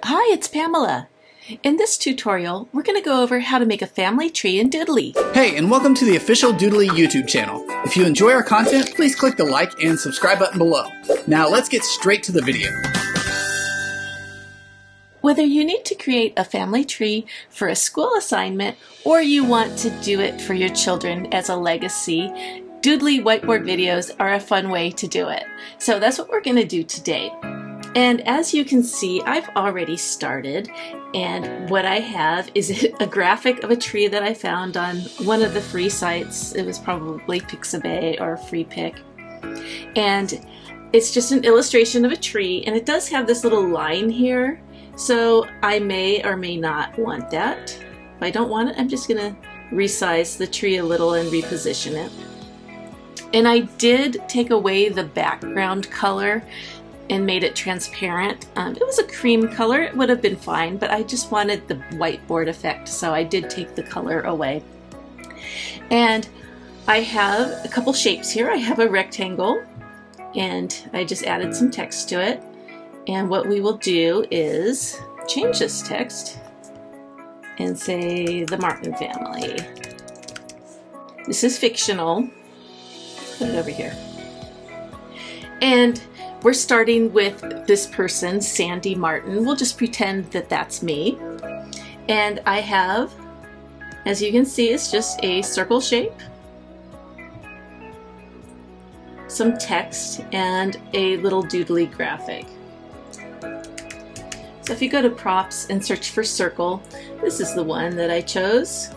Hi, it's Pamela. In this tutorial, we're going to go over how to make a family tree in Doodly. Hey, and welcome to the official Doodly YouTube channel. If you enjoy our content, please click the like and subscribe button below. Now let's get straight to the video. Whether you need to create a family tree for a school assignment or you want to do it for your children as a legacy, Doodly whiteboard videos are a fun way to do it. So that's what we're going to do today. And as you can see, I've already started and what I have is a graphic of a tree that I found on one of the free sites. It was probably Pixabay or Freepik. And it's just an illustration of a tree and it does have this little line here. So I may or may not want that. If I don't want it, I'm just gonna resize the tree a little and reposition it. And I did take away the background color and made it transparent. Um, it was a cream color, it would have been fine, but I just wanted the whiteboard effect, so I did take the color away. And I have a couple shapes here. I have a rectangle, and I just added some text to it. And what we will do is change this text and say the Martin family. This is fictional. Put it over here. And we're starting with this person, Sandy Martin. We'll just pretend that that's me. And I have, as you can see, it's just a circle shape, some text, and a little doodly graphic. So if you go to props and search for circle, this is the one that I chose.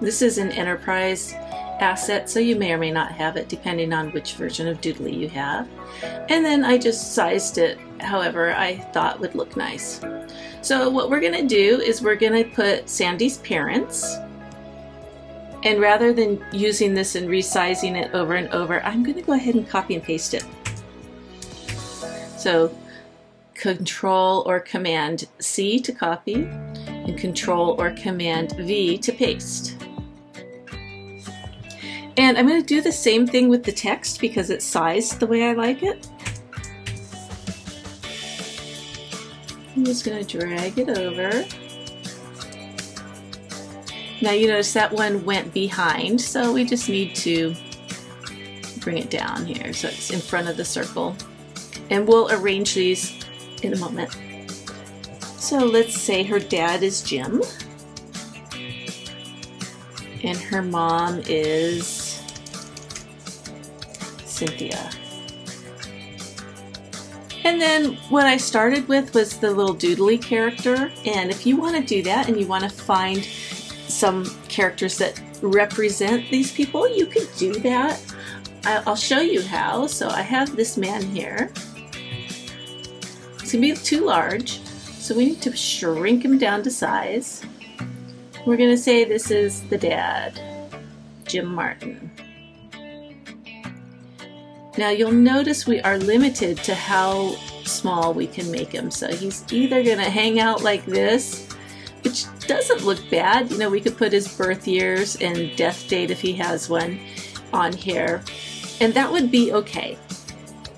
This is an enterprise asset, so you may or may not have it depending on which version of Doodly you have. And then I just sized it however I thought would look nice. So what we're going to do is we're going to put Sandy's parents. And rather than using this and resizing it over and over, I'm going to go ahead and copy and paste it. So Control or Command C to copy and Control or Command V to paste. And I'm going to do the same thing with the text because it's sized the way I like it. I'm just going to drag it over. Now you notice that one went behind, so we just need to bring it down here so it's in front of the circle. And we'll arrange these in a moment. So let's say her dad is Jim and her mom is Cynthia. And then what I started with was the little doodly character. And if you want to do that and you want to find some characters that represent these people, you could do that. I'll show you how. So I have this man here. It's going to be too large. So we need to shrink him down to size. We're going to say this is the dad, Jim Martin. Now you'll notice we are limited to how small we can make him. So he's either going to hang out like this, which doesn't look bad. You know, we could put his birth years and death date if he has one on here, and that would be okay.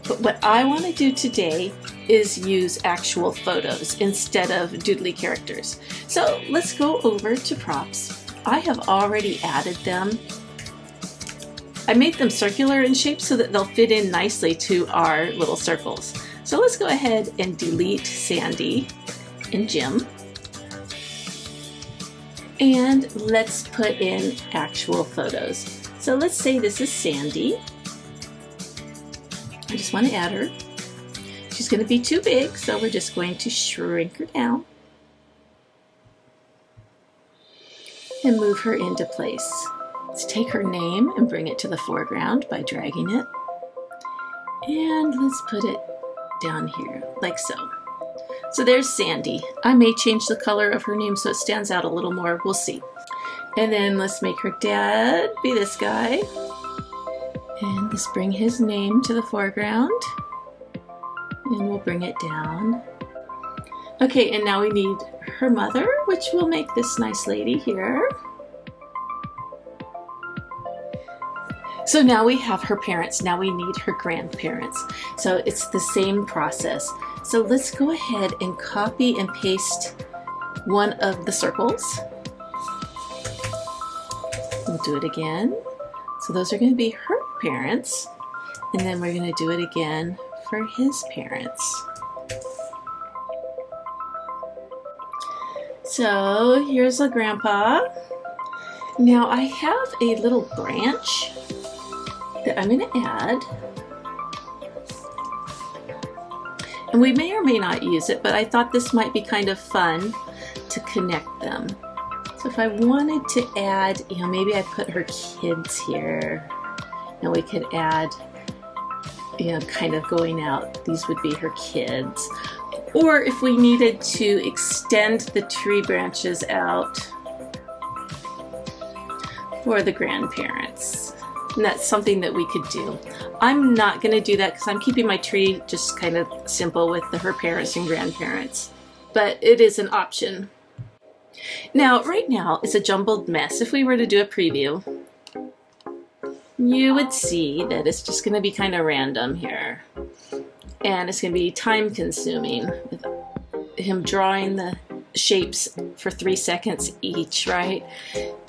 But what I want to do today is use actual photos instead of doodly characters. So let's go over to props. I have already added them. I made them circular in shape so that they'll fit in nicely to our little circles. So let's go ahead and delete Sandy and Jim. And let's put in actual photos. So let's say this is Sandy. I just want to add her. She's going to be too big, so we're just going to shrink her down and move her into place. Let's take her name and bring it to the foreground by dragging it. And let's put it down here, like so. So there's Sandy. I may change the color of her name so it stands out a little more. We'll see. And then let's make her dad be this guy. And let's bring his name to the foreground and we'll bring it down. Okay, and now we need her mother, which will make this nice lady here. So now we have her parents, now we need her grandparents. So it's the same process. So let's go ahead and copy and paste one of the circles. We'll do it again. So those are going to be her parents. And then we're going to do it again for his parents. So here's a grandpa. Now I have a little branch I'm going to add. And we may or may not use it, but I thought this might be kind of fun to connect them. So if I wanted to add, you know, maybe I put her kids here. And we could add, you know, kind of going out. These would be her kids. Or if we needed to extend the tree branches out for the grandparents. And that's something that we could do. I'm not going to do that because I'm keeping my tree just kind of simple with the, her parents and grandparents. But it is an option. Now, right now, it's a jumbled mess. If we were to do a preview, you would see that it's just going to be kind of random here. And it's going to be time consuming with him drawing the shapes for three seconds each, right?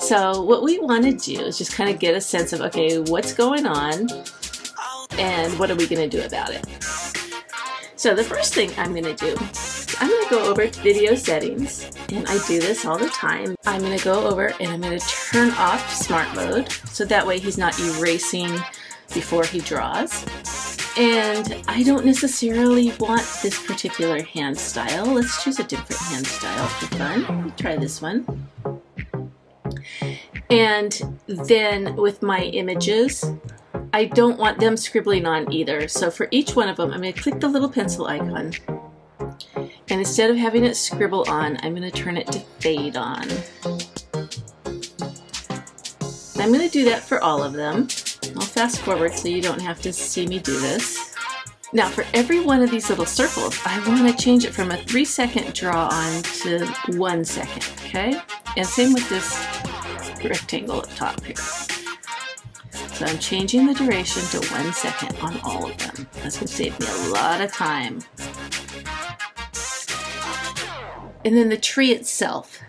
So what we want to do is just kind of get a sense of, okay, what's going on and what are we going to do about it? So the first thing I'm going to do, I'm going to go over video settings, and I do this all the time. I'm going to go over and I'm going to turn off smart mode, so that way he's not erasing before he draws. And I don't necessarily want this particular hand style. Let's choose a different hand style for fun. Try this one. And then with my images, I don't want them scribbling on either. So for each one of them, I'm going to click the little pencil icon. And instead of having it scribble on, I'm going to turn it to fade on. I'm going to do that for all of them. I'll fast forward so you don't have to see me do this. Now for every one of these little circles, I want to change it from a three second draw on to one second, okay? And same with this rectangle up top here. So I'm changing the duration to one second on all of them. That's to save me a lot of time. And then the tree itself.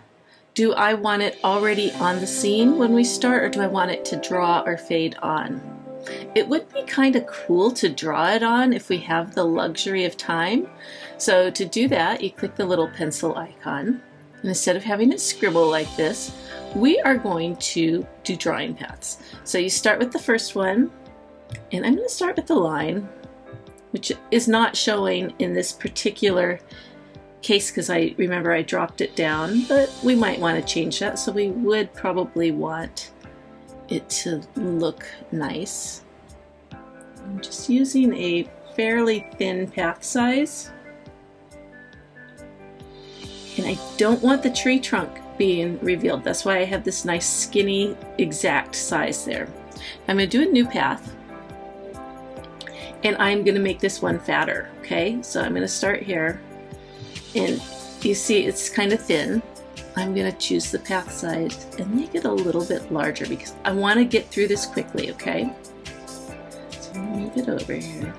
Do I want it already on the scene when we start or do I want it to draw or fade on? It would be kind of cool to draw it on if we have the luxury of time. So to do that, you click the little pencil icon. And instead of having it scribble like this, we are going to do drawing paths. So you start with the first one, and I'm going to start with the line, which is not showing in this particular case because I remember I dropped it down, but we might want to change that. So we would probably want it to look nice. I'm just using a fairly thin path size. And I don't want the tree trunk being revealed. That's why I have this nice skinny exact size there. I'm going to do a new path. And I'm going to make this one fatter. Okay, so I'm going to start here and you see it's kind of thin. I'm going to choose the path size and make it a little bit larger because I want to get through this quickly, okay? So I'm going to move it over here.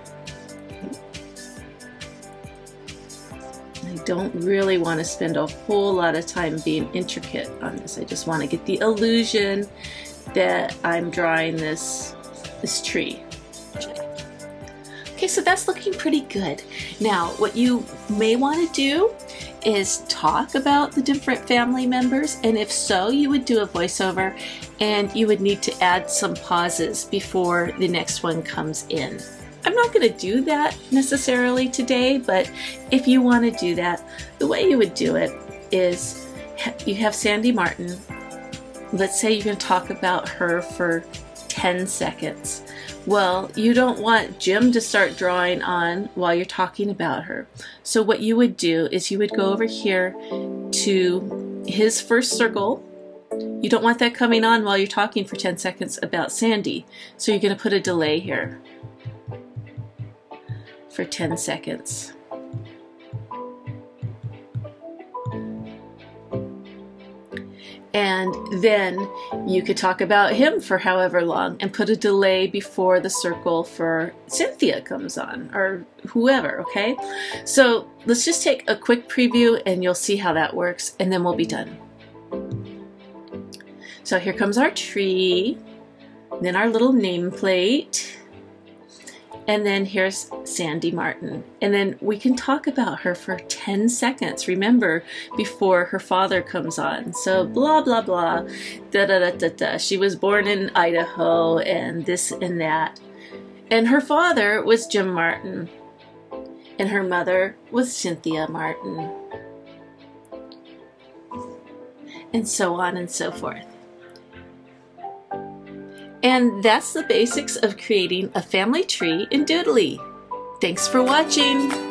Don't really want to spend a whole lot of time being intricate on this. I just want to get the illusion that I'm drawing this, this tree. Okay, so that's looking pretty good. Now, what you may want to do is talk about the different family members, and if so, you would do a voiceover and you would need to add some pauses before the next one comes in. I'm not going to do that necessarily today, but if you want to do that, the way you would do it is you have Sandy Martin. Let's say you're going to talk about her for 10 seconds. Well, you don't want Jim to start drawing on while you're talking about her. So what you would do is you would go over here to his first circle. You don't want that coming on while you're talking for 10 seconds about Sandy. So you're going to put a delay here for 10 seconds. And then you could talk about him for however long and put a delay before the circle for Cynthia comes on or whoever, okay? So let's just take a quick preview and you'll see how that works and then we'll be done. So here comes our tree, then our little nameplate, and then here's Sandy Martin. And then we can talk about her for 10 seconds, remember, before her father comes on. So blah, blah, blah, da da da da da. She was born in Idaho and this and that. And her father was Jim Martin. And her mother was Cynthia Martin. And so on and so forth. And that's the basics of creating a family tree in Doodly. Thanks for watching!